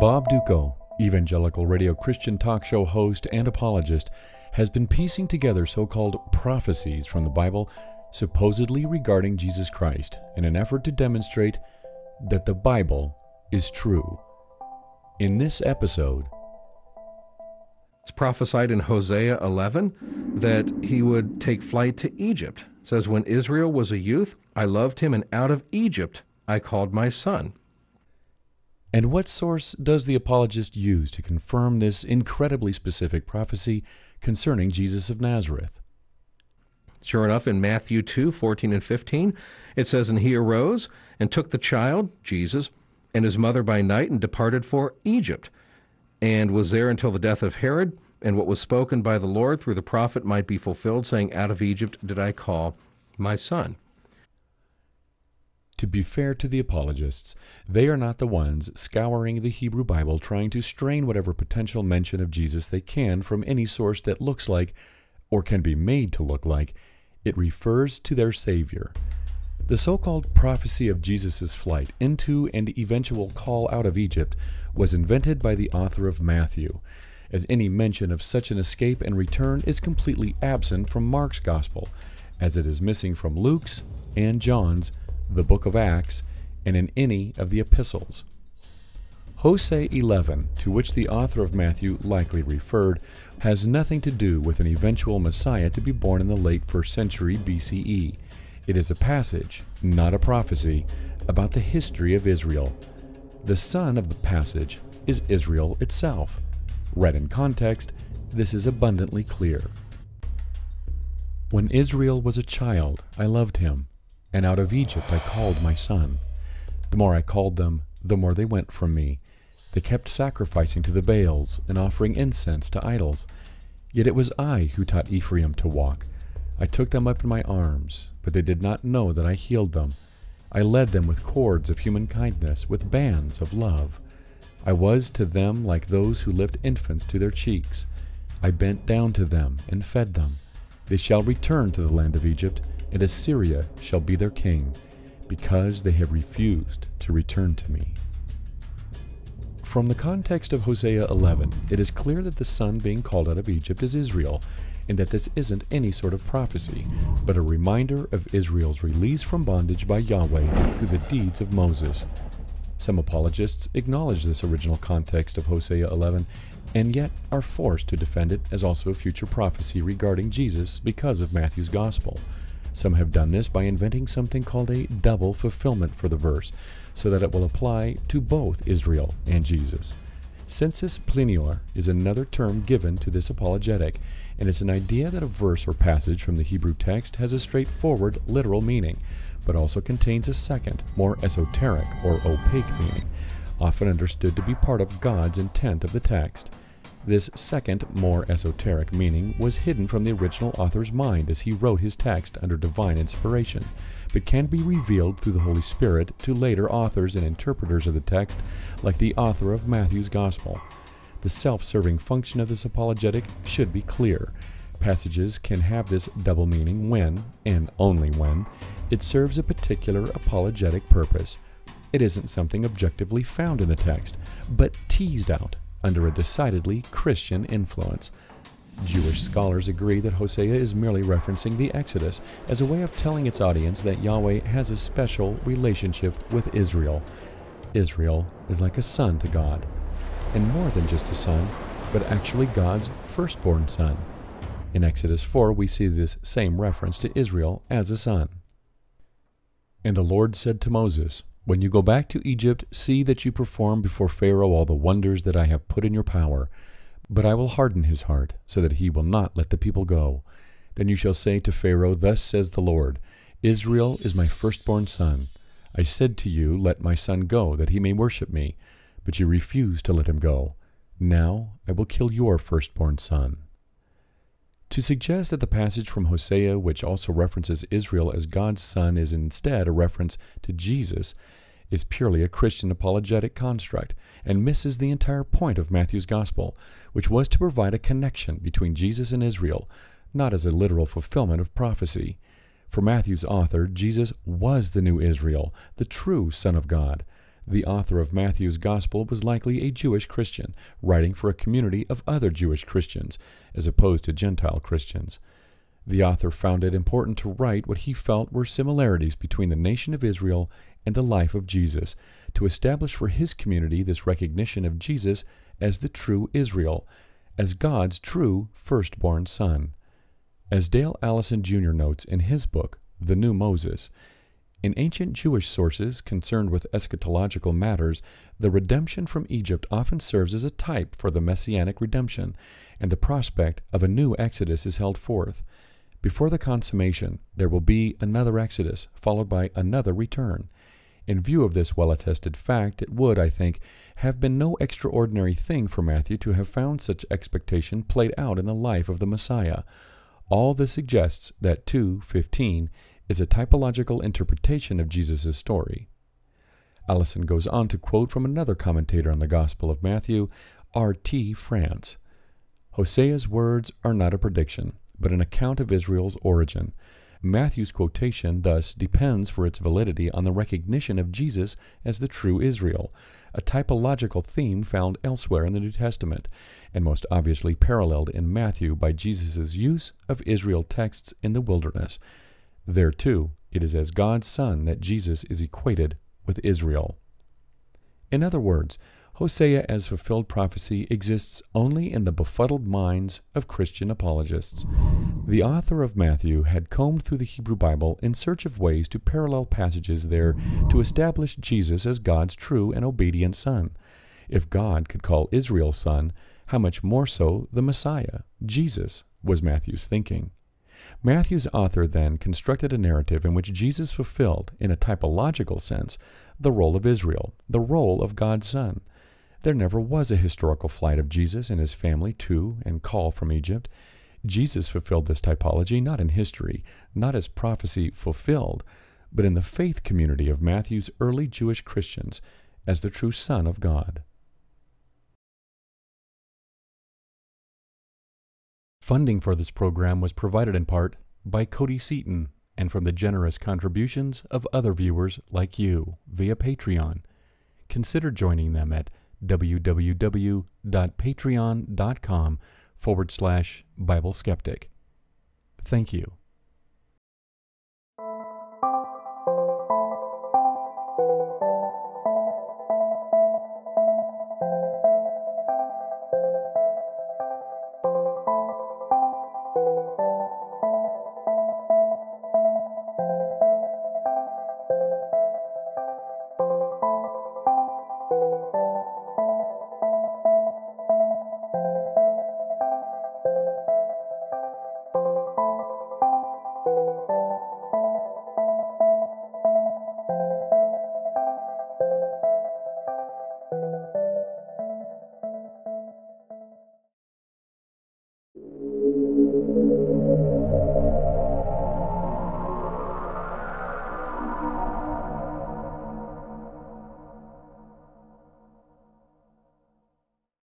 Bob Dutko evangelical radio Christian talk show host and apologist, has been piecing together so called prophecies from the Bible supposedly regarding Jesus Christ in an effort to demonstrate that the Bible is true. In this episode, it's prophesied in Hosea 11 that he would take flight to Egypt. It says, When Israel was a youth, I loved him, and out of Egypt I called my son. And what source does the apologist use to confirm this incredibly specific prophecy concerning Jesus of Nazareth? Sure enough, in Matthew 2 14 and 15, it says, And he arose and took the child, Jesus, and his mother by night and departed for Egypt, and was there until the death of Herod. And what was spoken by the Lord through the prophet might be fulfilled, saying, Out of Egypt did I call my son. To be fair to the apologists, they are not the ones scouring the Hebrew Bible trying to strain whatever potential mention of Jesus they can from any source that looks like, or can be made to look like, it refers to their Savior. The so called prophecy of Jesus' flight into and eventual call out of Egypt was invented by the author of Matthew, as any mention of such an escape and return is completely absent from Mark's Gospel, as it is missing from Luke's and John's the book of Acts, and in any of the epistles. Hosea 11, to which the author of Matthew likely referred, has nothing to do with an eventual Messiah to be born in the late 1st century BCE. It is a passage, not a prophecy, about the history of Israel. The son of the passage is Israel itself. Read in context, this is abundantly clear. When Israel was a child, I loved him and out of Egypt I called my son. The more I called them, the more they went from me. They kept sacrificing to the Baals and offering incense to idols. Yet it was I who taught Ephraim to walk. I took them up in my arms, but they did not know that I healed them. I led them with cords of human kindness, with bands of love. I was to them like those who lift infants to their cheeks. I bent down to them and fed them. They shall return to the land of Egypt and Assyria shall be their king, because they have refused to return to me. From the context of Hosea 11, it is clear that the son being called out of Egypt is Israel, and that this isn't any sort of prophecy, but a reminder of Israel's release from bondage by Yahweh through the deeds of Moses. Some apologists acknowledge this original context of Hosea 11 and yet are forced to defend it as also a future prophecy regarding Jesus because of Matthew's Gospel. Some have done this by inventing something called a double fulfillment for the verse, so that it will apply to both Israel and Jesus. Sensus plenior is another term given to this apologetic, and it's an idea that a verse or passage from the Hebrew text has a straightforward literal meaning, but also contains a second, more esoteric or opaque meaning, often understood to be part of God's intent of the text. This second, more esoteric meaning was hidden from the original author's mind as he wrote his text under divine inspiration, but can be revealed through the Holy Spirit to later authors and interpreters of the text, like the author of Matthew's Gospel. The self serving function of this apologetic should be clear. Passages can have this double meaning when, and only when, it serves a particular apologetic purpose. It isn't something objectively found in the text, but teased out under a decidedly Christian influence. Jewish scholars agree that Hosea is merely referencing the Exodus as a way of telling its audience that Yahweh has a special relationship with Israel. Israel is like a son to God, and more than just a son, but actually God's firstborn son. In Exodus 4, we see this same reference to Israel as a son. And the Lord said to Moses, when you go back to Egypt, see that you perform before Pharaoh all the wonders that I have put in your power. But I will harden his heart, so that he will not let the people go. Then you shall say to Pharaoh, Thus says the Lord Israel is my firstborn son. I said to you, Let my son go, that he may worship me. But you refused to let him go. Now I will kill your firstborn son. To suggest that the passage from Hosea, which also references Israel as God's son, is instead a reference to Jesus, is purely a Christian apologetic construct and misses the entire point of Matthew's Gospel, which was to provide a connection between Jesus and Israel, not as a literal fulfillment of prophecy. For Matthew's author, Jesus was the new Israel, the true Son of God. The author of Matthew's Gospel was likely a Jewish Christian, writing for a community of other Jewish Christians, as opposed to Gentile Christians. The author found it important to write what he felt were similarities between the nation of Israel and the life of Jesus, to establish for his community this recognition of Jesus as the true Israel, as God's true firstborn son. As Dale Allison Jr. notes in his book, The New Moses, in ancient Jewish sources concerned with eschatological matters, the redemption from Egypt often serves as a type for the messianic redemption, and the prospect of a new exodus is held forth. Before the consummation, there will be another exodus, followed by another return. In view of this well attested fact, it would, I think, have been no extraordinary thing for Matthew to have found such expectation played out in the life of the Messiah. All this suggests that 2:15 is a typological interpretation of Jesus' story. Allison goes on to quote from another commentator on the Gospel of Matthew, R.T. France. Hosea's words are not a prediction, but an account of Israel's origin. Matthew's quotation thus depends for its validity on the recognition of Jesus as the true Israel, a typological theme found elsewhere in the New Testament, and most obviously paralleled in Matthew by Jesus' use of Israel texts in the wilderness. There, too, it is as God's Son that Jesus is equated with Israel. In other words, Hosea as fulfilled prophecy exists only in the befuddled minds of Christian apologists. The author of Matthew had combed through the Hebrew Bible in search of ways to parallel passages there to establish Jesus as God's true and obedient Son. If God could call Israel son, how much more so the Messiah, Jesus, was Matthew's thinking. Matthew's author then constructed a narrative in which Jesus fulfilled, in a typological sense, the role of Israel, the role of God's Son. There never was a historical flight of Jesus and his family to and call from Egypt. Jesus fulfilled this typology not in history, not as prophecy fulfilled, but in the faith community of Matthew's early Jewish Christians as the true Son of God. Funding for this program was provided in part by Cody Seaton and from the generous contributions of other viewers like you via Patreon. Consider joining them at www.patreon.com forward slash Bible Skeptic. Thank you.